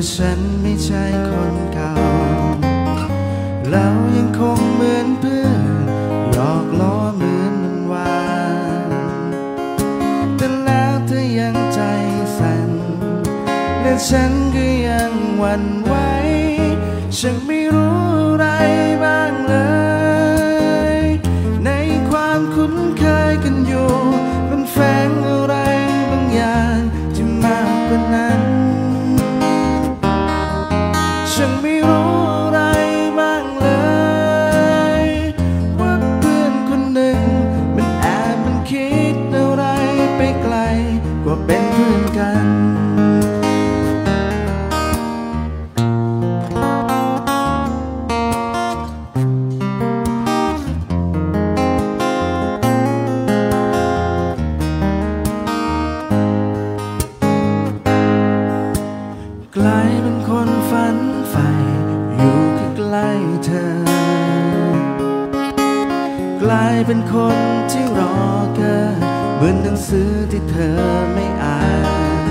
ว่าฉันไม่ใช่คนเก่าเรายังคงเหมือนเพื่อนหยอกล้อเหมือนมันวานแต่แล้วเธอยังใจสั่นและฉันก็ยังหวั่นไหวฉันไม่รู้อะไร ฉัน ล้เธอ กลายเป็นคนที่รอเกินเหมือนหนังสือที่เธอไม่อ่าน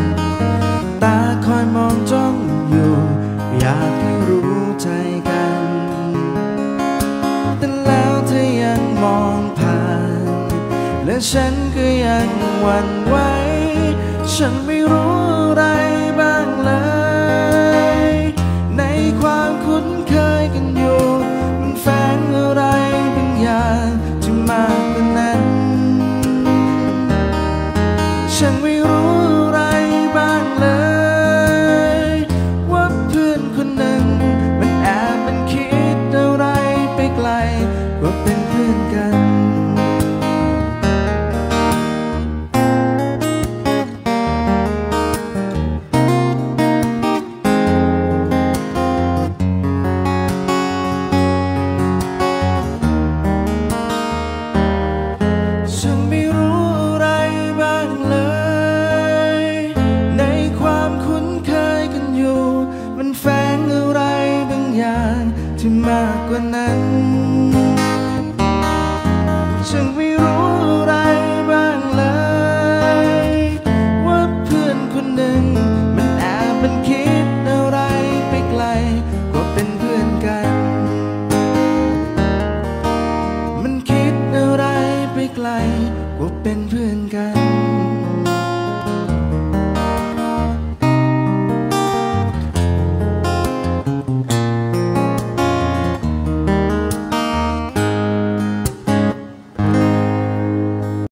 ตาคอยมองจ้องอยู่ อยากให้รู้ใจกัน แต่แล้วเธอยังมองผ่าน และฉันก็ยังหวั่นไหวฉันไม่รู้ ฉันไม่รู้ มากกว่านั้นฉันไม่รู้อะไรบ้างเลย ว่าเพื่อนคนหนึ่ง มันแอบมันคิดอะไรไปไกลกว่าเป็นเพื่อนกัน มันคิดอะไรไปไกลกว่าเป็นเพื่อนกัน